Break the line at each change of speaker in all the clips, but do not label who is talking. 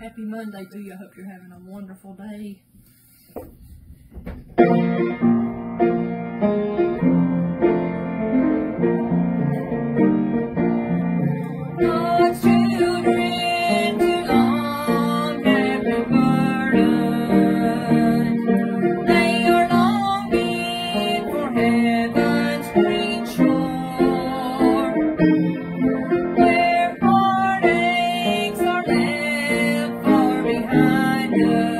Happy Monday to you. I hope you're having a wonderful day. love.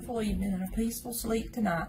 Hopefully a peaceful sleep tonight.